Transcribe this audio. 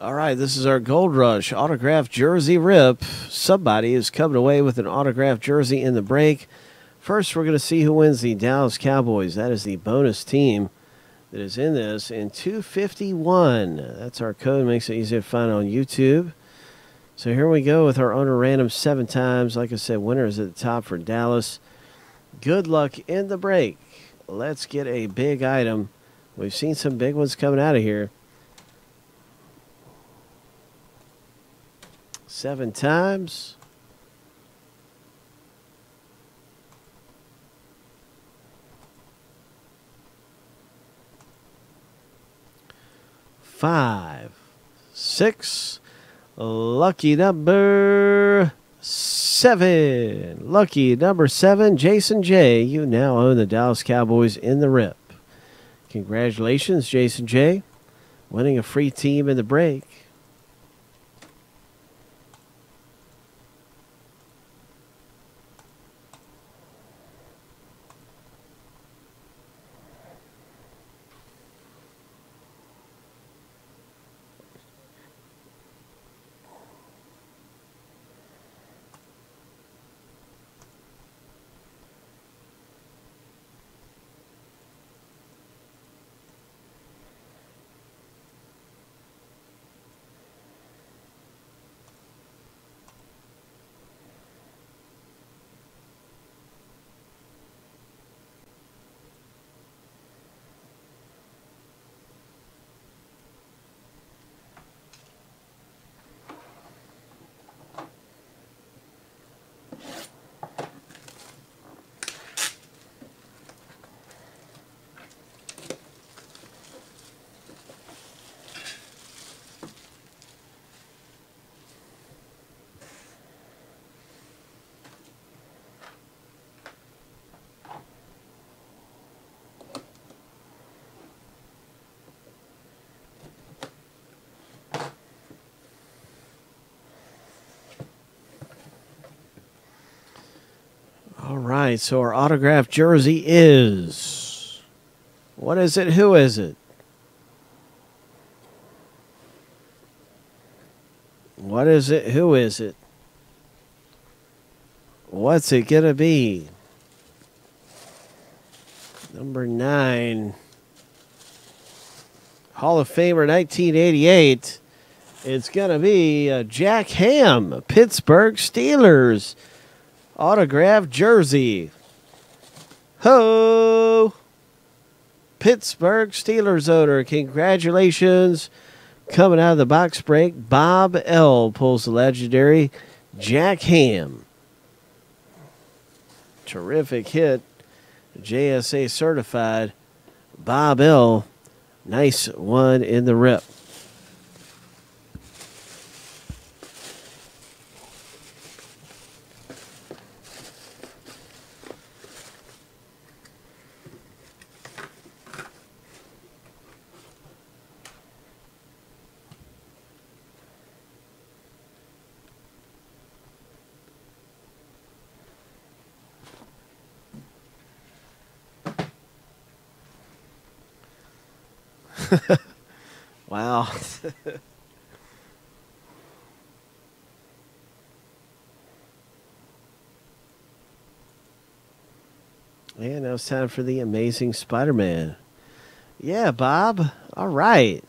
All right, this is our Gold Rush autograph jersey rip. Somebody is coming away with an autograph jersey in the break. First, we're going to see who wins the Dallas Cowboys. That is the bonus team that is in this in 251. That's our code, makes it easy to find on YouTube. So here we go with our owner random seven times. Like I said, winners at the top for Dallas. Good luck in the break. Let's get a big item. We've seen some big ones coming out of here. Seven times. Five, six, lucky number seven. Lucky number seven, Jason J. You now own the Dallas Cowboys in the rip. Congratulations, Jason J. Winning a free team in the break. All right, so our autograph jersey is. What is it? Who is it? What is it? Who is it? What's it going to be? Number nine. Hall of Famer 1988. It's going to be uh, Jack Ham, Pittsburgh Steelers autograph jersey. Ho! Pittsburgh Steelers owner. Congratulations. Coming out of the box break, Bob L. pulls the legendary Jack Ham. Terrific hit. JSA certified. Bob L. Nice one in the rip. wow. and now it's time for the amazing Spider Man. Yeah, Bob. All right.